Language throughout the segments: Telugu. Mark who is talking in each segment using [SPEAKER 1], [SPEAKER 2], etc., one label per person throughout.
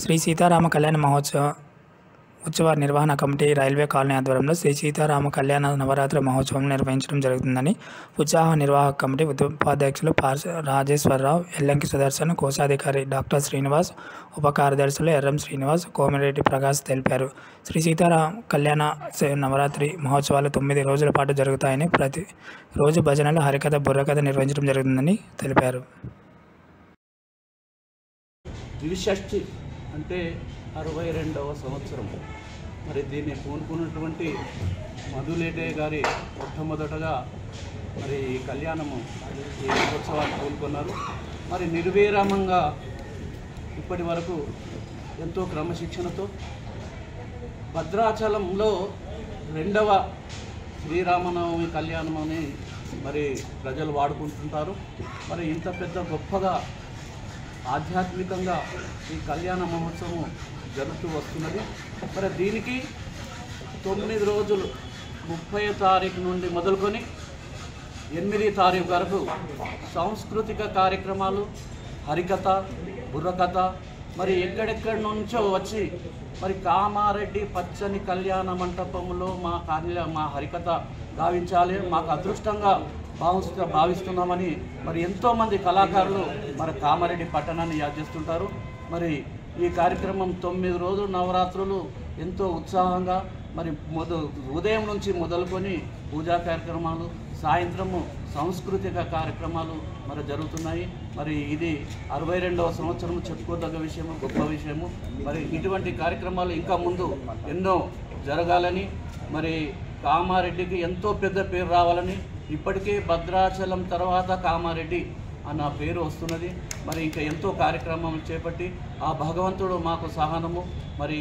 [SPEAKER 1] శ్రీ సీతారామ కళ్యాణ మహోత్సవ ఉత్సవ నిర్వహణ కమిటీ రైల్వే కాలనీ ఆధ్వర్యంలో శ్రీ సీతారామ కళ్యాణ నవరాత్రి మహోత్సవం నిర్వహించడం జరుగుతుందని ఉత్సాహ నిర్వాహక కమిటీ ఉపాధ్యక్షులు పార్శ రాజేశ్వరరావు ఎల్లంకి సుదర్శన్ కోశాధికారి డాక్టర్ శ్రీనివాస్ ఉప కార్యదర్శులు ఎర్రం శ్రీనివాస్ కోమిరెడ్డి ప్రకాష్ తెలిపారు. శ్రీ సీతారామ కళ్యాణ నవరాత్రి మహోత్సవాలు తొమ్మిది రోజుల పాటు జరుగుతాయని ప్రతి రోజు భజనలు హరికథ బుర్రకథ నిర్వహించడం జరుగుతుందని తెలిపారు.
[SPEAKER 2] ద్విషష్ఠి అంటే అరవై రెండవ సంవత్సరం మరి దీన్ని పూనుకున్నటువంటి మధులేటయ్య గారి మొట్టమొదటగా మరి కళ్యాణము ఈ ఉత్సవాన్ని పూనుకున్నారు మరి నిర్విరామంగా ఇప్పటి వరకు ఎంతో క్రమశిక్షణతో భద్రాచలంలో రెండవ శ్రీరామనవమి కళ్యాణం అని మరి ప్రజలు వాడుకుంటుంటారు. మరి ఇంత పెద్ద గొప్పగా ఆధ్యాత్మికంగా ఈ కళ్యాణ మహోత్సవం జరుగుతూ వస్తున్నది. మరి దీనికి తొమ్మిది రోజులు ముప్పై తారీఖు నుండి మొదలుకొని ఎనిమిది తారీఖు వరకు సాంస్కృతిక కార్యక్రమాలు హరికథ బుర్రకథ మరి ఎక్కడెక్కడి నుంచో వచ్చి మరి కామారెడ్డి పచ్చని కళ్యాణ మంటపంలో మా కార్య మా హరికథ గావించాలి. మాకు అదృష్టంగా భావిస్తు భావిస్తున్నామని మరి ఎంతోమంది కళాకారులు మరి కామారెడ్డి పట్టణాన్ని యాచిస్తుంటారు మరి ఈ కార్యక్రమం తొమ్మిది రోజులు నవరాత్రులు ఎంతో ఉత్సాహంగా మరి మొద ఉదయం నుంచి మొదలుకొని పూజా కార్యక్రమాలు సాయంత్రము సాంస్కృతిక కార్యక్రమాలు మరి జరుగుతున్నాయి. మరి ఇది అరవై రెండవ సంవత్సరం చెప్పుకోదగ్గ విషయము గొప్ప విషయము. మరి ఇటువంటి కార్యక్రమాలు ఇంకా ముందు ఎన్నో జరగాలని మరి కామారెడ్డికి ఎంతో పెద్ద పేరు రావాలని ఇప్పటికే భద్రాచలం తర్వాత కామారెడ్డి అన్న పేరు వస్తున్నది. మరి ఇంకా ఎంతో కార్యక్రమం చేపట్టి ఆ భగవంతుడు మాకు సహనము మరి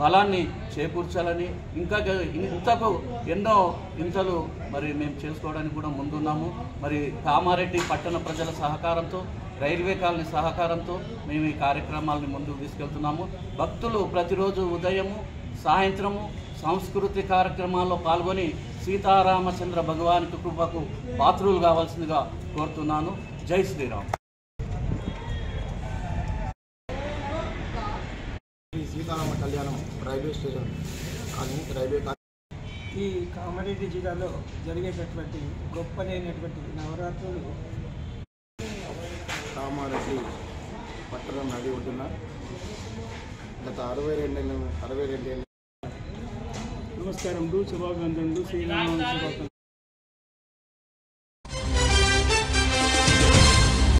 [SPEAKER 2] బలాన్ని చేకూర్చాలని ఇంకా ఇంతకు ఎన్నో ఇంతలు మరి మేము చేసుకోవడానికి కూడా ముందున్నాము. మరి కామారెడ్డి పట్టణ ప్రజల సహకారంతో రైల్వే కాలనీ సహకారంతో మేము ఈ కార్యక్రమాలను ముందుకు తీసుకెళ్తున్నాము. భక్తులు ప్రతిరోజు ఉదయము సాయంత్రము సాంస్కృతిక కార్యక్రమాల్లో పాల్గొని సీతారామచంద్ర భగవానికి కృపకు పాత్రులు కావాల్సిందిగా కోరుతున్నాను. జై శ్రీరామ్.
[SPEAKER 3] ఈ సీతారామ కళ్యాణం రైల్వే స్టేషన్ కానీ రైల్వే
[SPEAKER 4] ఈ కామారెడ్డి జిల్లాలో జరిగేటటువంటి గొప్పనైనటువంటి నవరాత్రులు
[SPEAKER 3] కామారెడ్డి పట్టణం నది ఒడ్డున గత అరవై రెండేళ్ళ అరవై రెండేళ్ళ
[SPEAKER 4] నమస్కారం శుభాభివందనలు శ్రీరామ శుభాకాంక్షలు